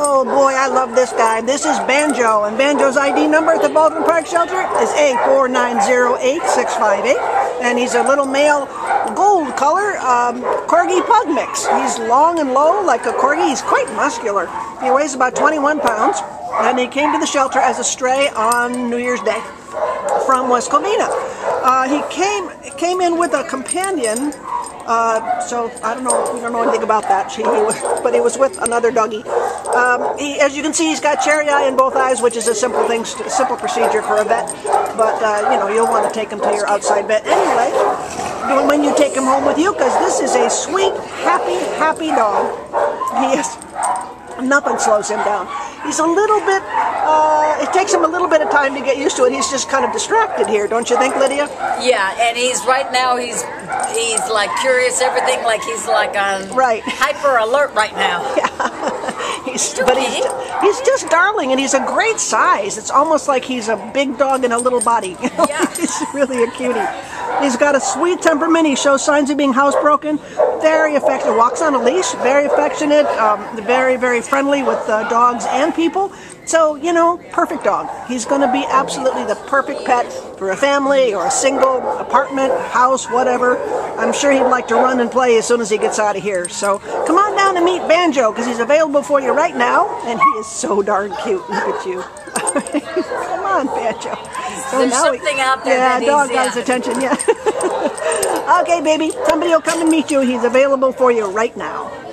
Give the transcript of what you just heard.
Oh boy, I love this guy. This is Banjo, and Banjo's ID number at the Baldwin Park Shelter is A4908658, and he's a little male gold color um, Corgi Pug mix. He's long and low like a Corgi. He's quite muscular. He weighs about 21 pounds, and he came to the shelter as a stray on New Year's Day from West Covina. Uh, he came came in with a companion uh, so I don't know, we don't know anything about that. She, he was, but he was with another doggy. Um, he, as you can see, he's got cherry eye in both eyes, which is a simple thing, a simple procedure for a vet. But uh, you know, you'll want to take him to your outside vet anyway. When you take him home with you, because this is a sweet, happy, happy dog. He is. Nothing slows him down. He's a little bit, uh, it takes him a little bit of time to get used to it. He's just kind of distracted here, don't you think, Lydia? Yeah, and he's right now, he's he's like curious, everything, like he's like on right. hyper alert right now. Yeah. he's, but he's, he's just darling, and he's a great size. It's almost like he's a big dog in a little body. Yeah. he's really a cutie. He's got a sweet temperament. He shows signs of being housebroken. Very affectionate. Walks on a leash. Very affectionate. Um, very, very friendly with uh, dogs and people. So, you know, perfect dog. He's going to be absolutely the perfect pet for a family or a single apartment, house, whatever. I'm sure he'd like to run and play as soon as he gets out of here. So come on down and meet Banjo because he's available for you right now. And he is so darn cute. Look at you. come on, Banjo. So There's something we, out there. Yeah, dog got his attention. Yeah. okay, baby. Somebody will come and meet you. He's available for you right now.